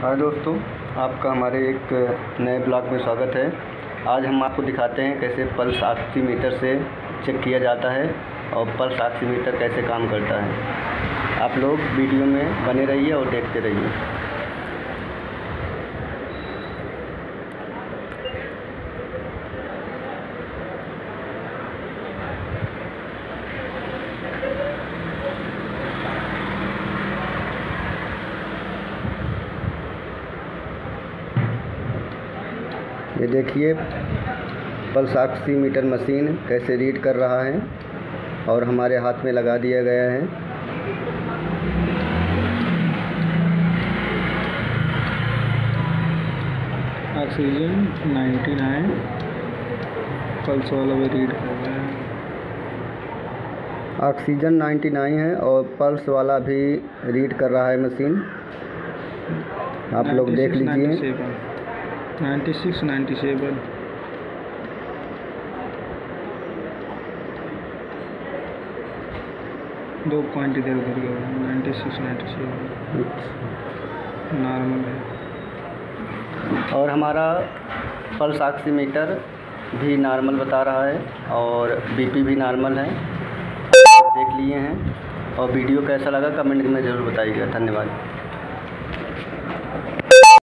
हाय दोस्तों, आपका हमारे एक नए ब्लॉग में स्वागत है। आज हम आपको दिखाते हैं कैसे पल्स ऑक्सीमीटर से चेक किया जाता है और पल्स ऑक्सीमीटर कैसे काम करता है। आप लोग वीडियो में बने रहिए और देखते रहिए। ये देखिए पल्स ऑक्सीमीटर मशीन कैसे रीड कर रहा है और हमारे हाथ में लगा दिया गया है। ऑक्सीजन 99 पल्स वाला भी रीड कर रहा है। ऑक्सीजन 99 है और पल्स वाला भी रीड कर रहा है मशीन। आप लोग देख 96, लीजिए 97 96 97 दो पॉइंट इधर उधर गया ninety six ninety seven normal है। और हमारा पल्स ऑक्सीमीटर भी नॉर्मल बता रहा है और बीपी भी नॉर्मल है। देख लिए हैं। और वीडियो कैसा लगा कमेंट में ज़रूर बताइएगा। धन्यवाद।